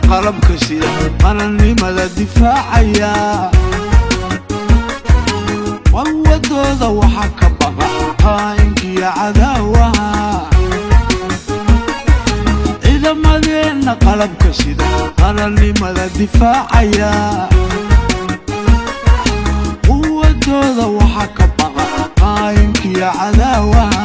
qalabka sida qarannimada difaacaya warwadooda waxaa ka baqa qaa'inkiyo cadaawaha ciidamadeenna qalabka sida qarannimada difaacaya quwadooda waxaa ka baqa qaa'inkiyo cadaawaha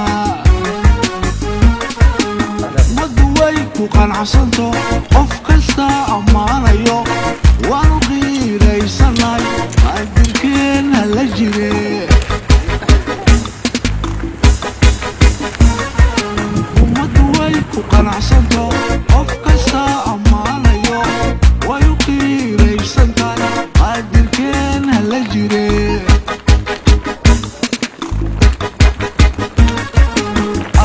ummaddu way ku qanacsanto qof kasta ammaanayo way u qiiraysantahay qaadirkeenna la jire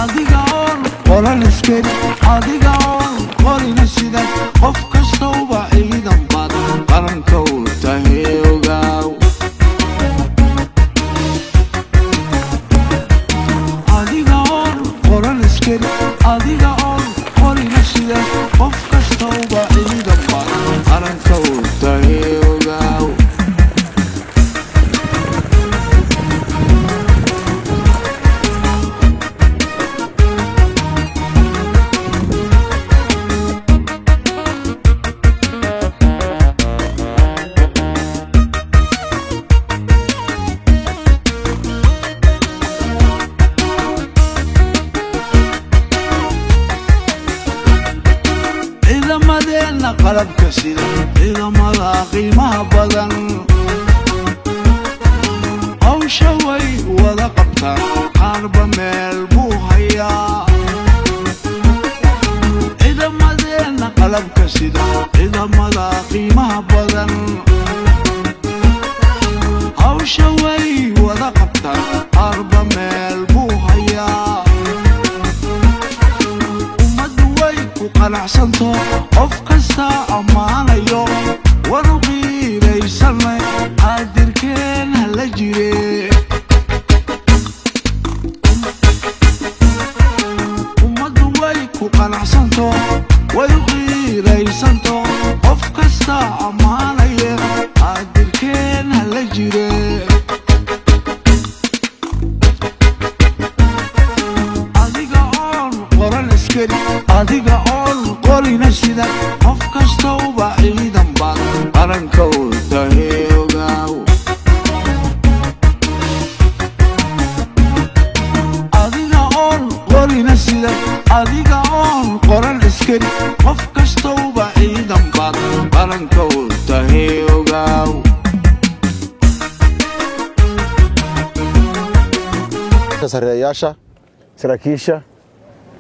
adiga oon qoran iskeri adiga oon qorina sidan qof kastauba ciidan baad qaranka u tahay ogaaw adiga oon qoran iskeri adiga oon qorina sidan qalabka sida ciidamada qiimaha badan hawsha way wada qabtaan qaarba meel buu hayaa ciidamadeenna qalabka sida ciidamada qiimaha badan qanacsanto qof kasta ammaanayo wanu qiiraysanay qaadirkeenna la jire. Ummaddu way ku qanacsanto way u qiiraysanto qof kasta sida qof kastauba ciidan baad qaranka u tahay ogaaw adiga oon qorina sida adiga oon qoran iskari qof kastauba ciidan baad qaranka u tahay ogaaw sareeyaasha saraakiisha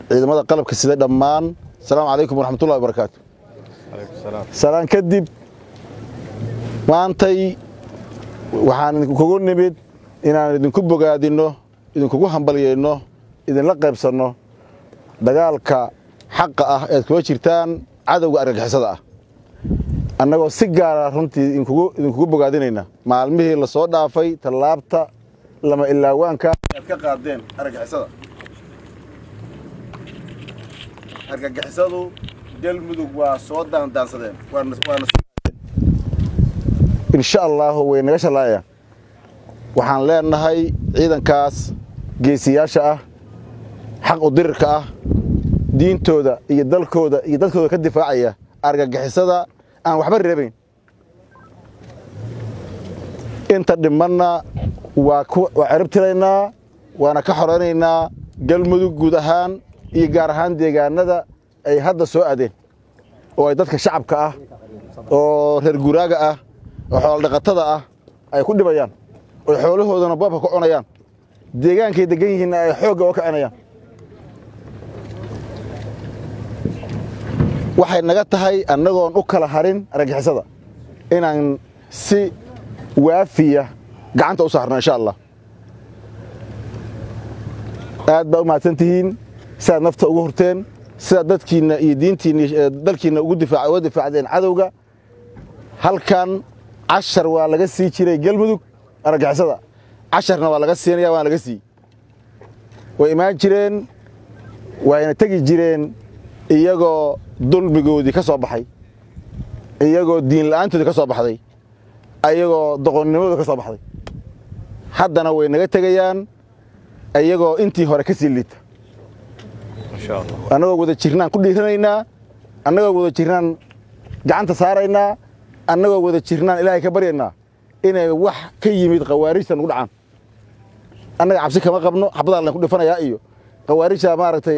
ciidamada qalabka sida dhammaan asalaamu calaykum waraxmatullahi wabarakaatu salaan kadib maantay waxaan idinkugu nimid inaan idinku bogaadinno idinkugu hambalyayno idinla qaybsanno dagaalka xaqa ah ead kula jirtaan cadowga argagixisada ah. Annagoo si gaara runtii idinkugu bogaadinayna. Maalmihii la soo dhaafay tallaabta lama ilaawaanka aad ka qaadeen argagixisada argagixisadu galmudug waa soo daandaansadeen insha allaahu way naga shallaayaan waxaan leenahay ciidankaas geesiyaasha ah xaq u dirirka ah diintooda iyo dalkooda iyo dadkooda ka difaacaya argagixisada aan waxba reebayn inta dhimanna waa cerib tiraynaa waana ka xoraynaynaa galmudug guud ahaan iyo gaar ahaan deegaanada ay hadda soo adeen oo ay dadka shacabka ah oo reer guuraaga ah oo xoolodhaqatada ah ay ku dhibayaan oy xoolahoodana boobka ku cunayaan deegaankay degan yihiinna ay xoogga oo kacinayaan waxay naga tahay annagoon u kala harin argagixisada inaan si waafiya gacanta u saarno insha allah. Aad baa u mahadsan tihiin sidaad nafta ugu hurteen sidaad dadkiinna iyo diintiinna dalkiinna ugu uga difaacdeen cadowga halkan cashar waa laga sii jiray galmudug argagixisada casharna waa laga siinaya waana laga sii. Way imaan jireen wayna tegi jireen iyagoo dulmigoodii ka soo baxay iyagoo diin la'aantooda ka soo baxday ayagoo doqonnimadooda ka soo baxday. Haddana way naga tegayaan iyagoo intii hore ka sii liita annagoo wada jirnaan ku dhiiranaynaa annagoo wada jirnaan gacanta saaraynaa annagoo wada jirnaan ilaahay ka baryaynaa inay wax ka yimid khawaarijta nugu dhacaan annaga cabsi kama qabno xabadaan layn ku dhifanayaa iyo khawaarijta maaragtay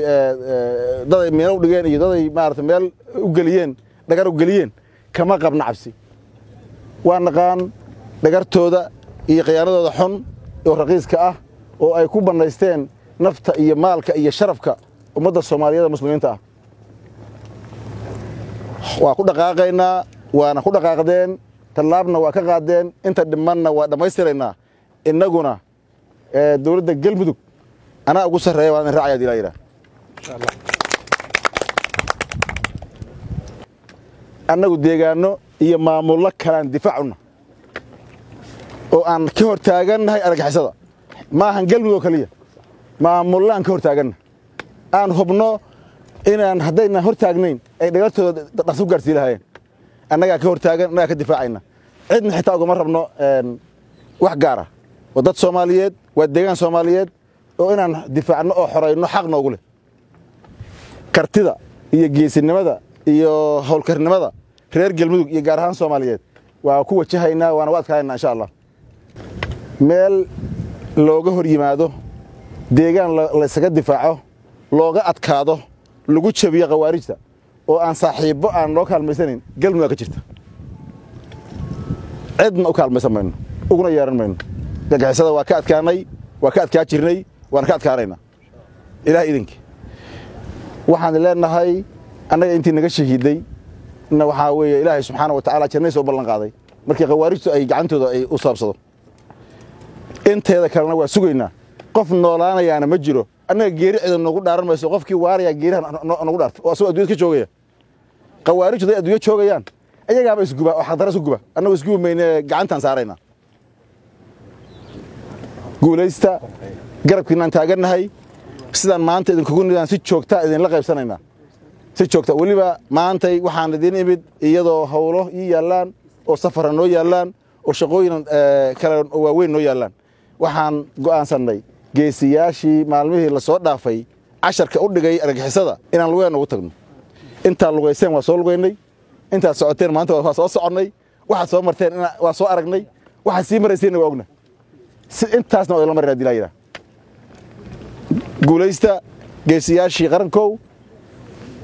daday meelo u dhigeen iyo daday maaragtay meel u geliyeen dhagar u geliyeen kama qabno cabsi waa naqaan dhagartooda iyo khiyaanadooda xun oo raqiiska ah oo ay ku bannaysteen nafta iyo maalka iyo sharafka ummadda soomaaliyeed muslimiinta. Ah waa ku dhaqaaqaynaa waana ku dhaqaaqdeen tallaabna waa ka qaadeen inta dhimanna waa dhammaystiraynaa. Innaguna dowladda galmudug anaa ugu sarreeya waan raacaya haddii laa yidhaah annagu deegaanno iyo maamullo kalaan difaacunna oo aan ka hor taagannahay argagixisada. Ma ahan galmudug oo keliya maamullaan ka hor taaganna aan hubno inaan haddaynan hor taagnayn ay dhagartooda dhaqsi ku gaarsiin lahaayeen. Annagaa ka hor taagan annagaa ka difaacayna. Cidna xitaa ugama rabno wax gaara waa dad soomaaliyeed waa deegaan soomaaliyeed oo inaan difaacno oo xorayno xaq noogu leh. Kartida iyo geesinimada iyo howlkarnimada reer galmudug iyo gaar ahaan soomaaliyeed waa ku wajahaynaa waana u adkaanaynaa insha allah. Meel looga hor yimaado deegaan laysaga difaaco looga adkaado lagu jabiyo khawaarijta oo aan saaxiibbo aan loo kaalmaysanayn galmudug aa ka jirta. Cidna u kaalmaysan mayno uguna yeehan mayno. Gagixisada waa ka adkaanay waa ka adkaa jirnay waana ka adkaanaynaa ilaah idinkii waxaan leenahay annaga intii naga shahiiday na waxaa weeye ilaahay subxaana wa tacala jannadiisa u ballan qaaday. Markii khawaarijtu ay gacantooda ay u saabsado inteeda kalena waa sugaynaa. Qof noolaanayaana ma jiro annaga geeri cidan noogu dhaaran mayso qofkii waaraya geeriha nagu dhaarto. Oo asagoo addunyada ka joogaya. Khawaarijtu haday addunya joogayaan ayagaaba isguba oo xaqdara isku guba. Annagu isgubi mayne gacantaan saaraynaa guulaysta garabkiinaan taagannahay sidaan maanta idinkugu nidaan si joogtaa idinla qaybsanaynaa si joogta. Weliba maantay waxaan idiin imid iyadoo howlo ii yaallaan oo safara noo yaallaan oo shaqooyin kale waaweyn noo yaallaan. Waxaan go'aansannay geesiyaashii maalmihii la soo dhaafay casharka u dhigay argagixisada inaan lugeenna ugu tagno. Intaad lugayseen waa soo lugaynay intaad socoteen maanta waa soo soconnay waxaad soo marteen waa soo aragnay waxaad sii marayseenna waa ogna. Intaasna waa idinla marina haddii laa yidhaah. Guulaysta geesiyaashii qarankow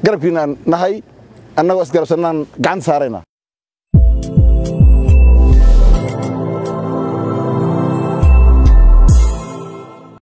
garabkiinaan nahay annagoo isgarabsannaan gacanta saaraynaa